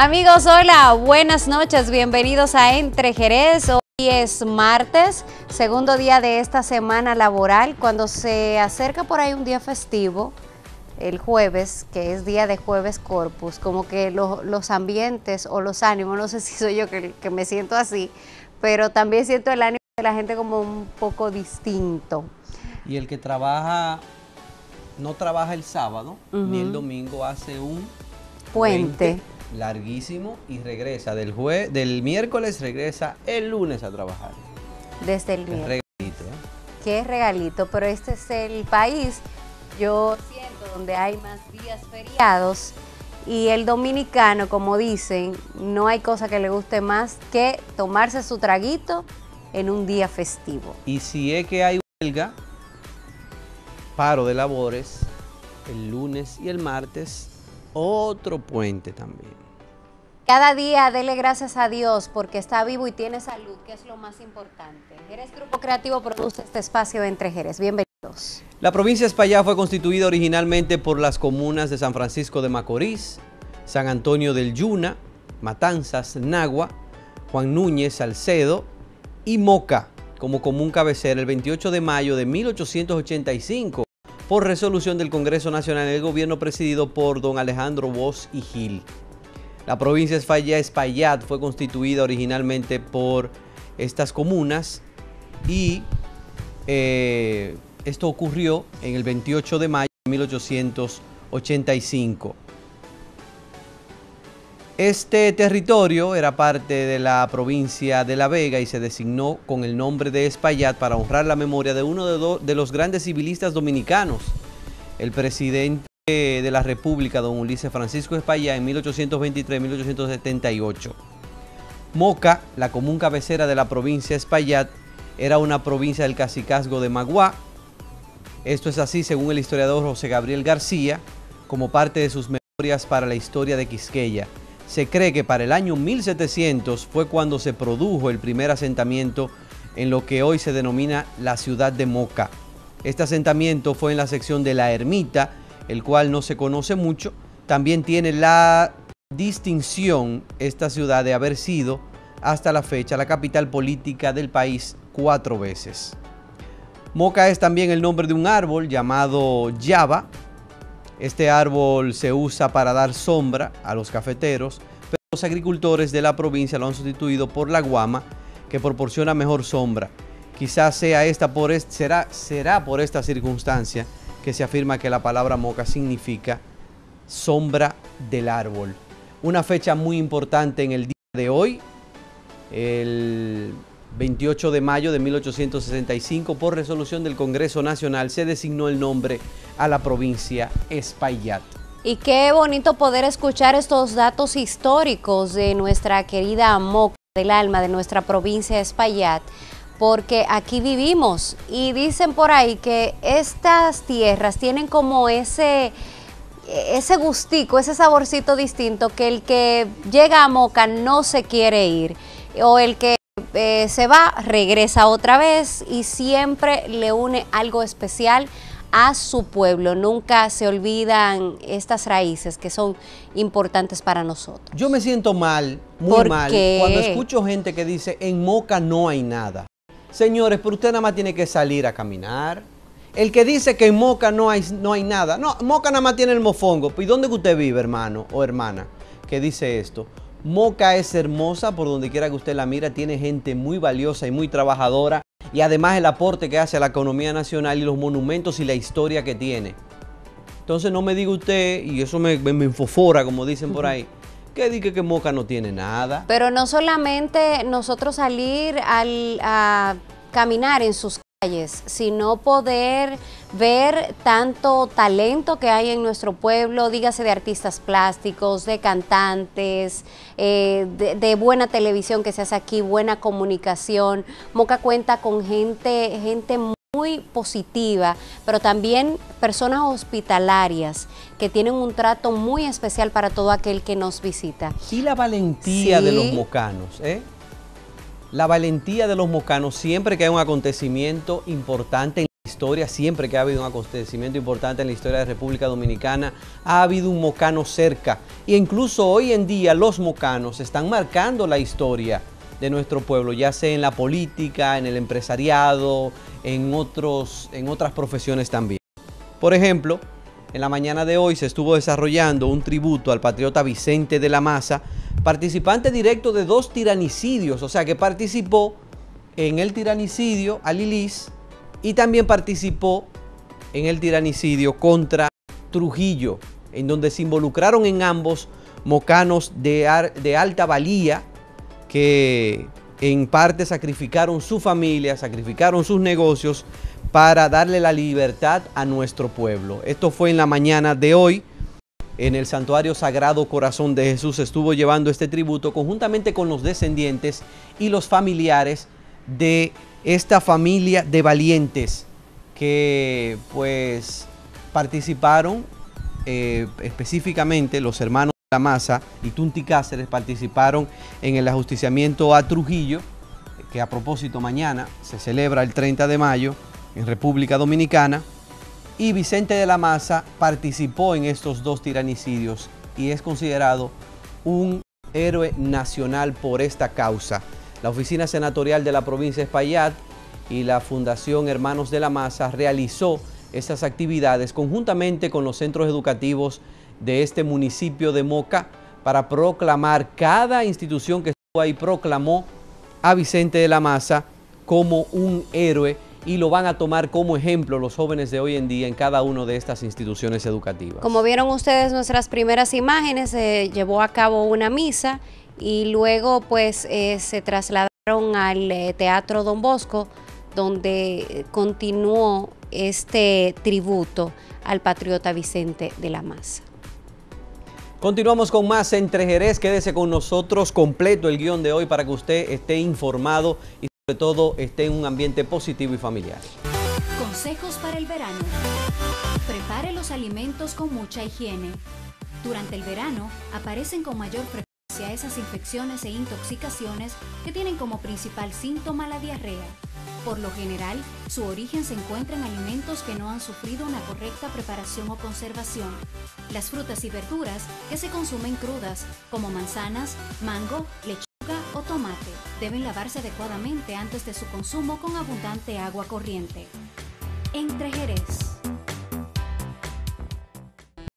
Amigos, hola, buenas noches, bienvenidos a Entre Jerez. Hoy es martes, segundo día de esta semana laboral, cuando se acerca por ahí un día festivo, el jueves, que es día de jueves corpus, como que los ambientes o los ánimos, no sé si soy yo que, me siento así, pero también siento el ánimo de la gente como un poco distinto. Y el que trabaja, no trabaja el sábado ni el domingo, hace un puente larguísimo y regresa del jue del miércoles, regresa el lunes a trabajar. Desde el miércoles. Regalito, ¿eh? Qué regalito, pero este es el país, yo siento, donde hay más días feriados y el dominicano, como dicen, no hay cosa que le guste más que tomarse su traguito en un día festivo. Y si es que hay huelga, paro de labores, el lunes y el martes otro puente también. Cada día dele gracias a Dios porque está vivo y tiene salud, que es lo más importante. Jerez Grupo Creativo produce este espacio de Entre Jerez. Bienvenidos. La provincia de Espaillá fue constituida originalmente por las comunas de San Francisco de Macorís, San Antonio del Yuna, Matanzas, Nagua, Juan Núñez, Salcedo y Moca como común cabecera el 28 de mayo de 1885 por resolución del Congreso Nacional del Gobierno presidido por don Alejandro Bosch y Gil. La provincia de Espaillat fue constituida originalmente por estas comunas y eh, esto ocurrió en el 28 de mayo de 1885. Este territorio era parte de la provincia de La Vega y se designó con el nombre de Espaillat para honrar la memoria de uno de, de los grandes civilistas dominicanos, el presidente de la República, don Ulises Francisco Espaillat, en 1823-1878. Moca, la común cabecera de la provincia Espaillat, era una provincia del cacicazgo de Maguá. Esto es así según el historiador José Gabriel García, como parte de sus memorias para la historia de Quisqueya. Se cree que para el año 1700 fue cuando se produjo el primer asentamiento en lo que hoy se denomina la ciudad de Moca. Este asentamiento fue en la sección de la ermita, el cual no se conoce mucho. También tiene la distinción esta ciudad de haber sido hasta la fecha la capital política del país cuatro veces. Moca es también el nombre de un árbol llamado Java, este árbol se usa para dar sombra a los cafeteros, pero los agricultores de la provincia lo han sustituido por la guama, que proporciona mejor sombra. Quizás sea esta por será, será por esta circunstancia que se afirma que la palabra moca significa sombra del árbol. Una fecha muy importante en el día de hoy, el 28 de mayo de 1865, por resolución del Congreso Nacional, se designó el nombre a la provincia Espaillat. Y qué bonito poder escuchar estos datos históricos de nuestra querida Moca del alma, de nuestra provincia Espaillat, porque aquí vivimos y dicen por ahí que estas tierras tienen como ese ese gustico, ese saborcito distinto que el que llega a Moca no se quiere ir o el que eh, se va, regresa otra vez y siempre le une algo especial a su pueblo. Nunca se olvidan estas raíces que son importantes para nosotros. Yo me siento mal, muy mal, cuando escucho gente que dice, en Moca no hay nada. Señores, pero usted nada más tiene que salir a caminar. El que dice que en Moca no hay, no hay nada. No, Moca nada más tiene el mofongo. ¿Y dónde usted vive, hermano o hermana? Que dice esto. Moca es hermosa por donde quiera que usted la mira, tiene gente muy valiosa y muy trabajadora y además el aporte que hace a la economía nacional y los monumentos y la historia que tiene. Entonces no me diga usted, y eso me, me, enfofora como dicen por ahí, que diga que Moca no tiene nada. Pero no solamente nosotros salir a caminar en sus sino poder ver tanto talento que hay en nuestro pueblo, dígase de artistas plásticos, de cantantes, eh, de, buena televisión que se hace aquí, buena comunicación. Moca cuenta con gente, gente muy positiva, pero también personas hospitalarias que tienen un trato muy especial para todo aquel que nos visita. Y la valentía de los mocanos, ¿eh? la valentía de los mocanos siempre que hay un acontecimiento importante en historia, siempre que ha habido un acontecimiento importante en la historia de República Dominicana, ha habido un mocano cerca. E incluso hoy en día los mocanos están marcando la historia de nuestro pueblo, ya sea en la política, en el empresariado, en, otros, en otras profesiones también. Por ejemplo, en la mañana de hoy se estuvo desarrollando un tributo al patriota Vicente de la Maza, participante directo de dos tiranicidios, o sea que participó en el tiranicidio a Lilis y también participó en el tiranicidio contra Trujillo, en donde se involucraron en ambos mocanos de, de alta valía que en parte sacrificaron su familia, sacrificaron sus negocios para darle la libertad a nuestro pueblo. Esto fue en la mañana de hoy. En el Santuario Sagrado Corazón de Jesús estuvo llevando este tributo conjuntamente con los descendientes y los familiares de esta familia de valientes que pues participaron eh, específicamente los hermanos de la Masa y Tunti Cáceres participaron en el ajusticiamiento a Trujillo, que a propósito mañana se celebra el 30 de mayo en República Dominicana, y Vicente de la Maza participó en estos dos tiranicidios y es considerado un héroe nacional por esta causa. La Oficina Senatorial de la provincia de Espaillat y la Fundación Hermanos de la Maza realizó estas actividades conjuntamente con los centros educativos de este municipio de Moca para proclamar, cada institución que estuvo ahí proclamó a Vicente de la Maza como un héroe y lo van a tomar como ejemplo los jóvenes de hoy en día en cada una de estas instituciones educativas. Como vieron ustedes nuestras primeras imágenes, se llevó a cabo una misa y luego pues eh, se trasladaron al eh, Teatro Don Bosco donde continuó este tributo al patriota Vicente de la Maza. Continuamos con más Entre Jerez. Quédese con nosotros completo el guion de hoy para que usted esté informado y sobre todo esté en un ambiente positivo y familiar. Consejos para el verano. Prepare los alimentos con mucha higiene. Durante el verano aparecen con mayor frecuencia esas infecciones e intoxicaciones que tienen como principal síntoma la diarrea. Por lo general, su origen se encuentra en alimentos que no han sufrido una correcta preparación o conservación. Las frutas y verduras que se consumen crudas, como manzanas, mango, lechuga o tomate, deben lavarse adecuadamente antes de su consumo con abundante agua corriente. Entre Jerez.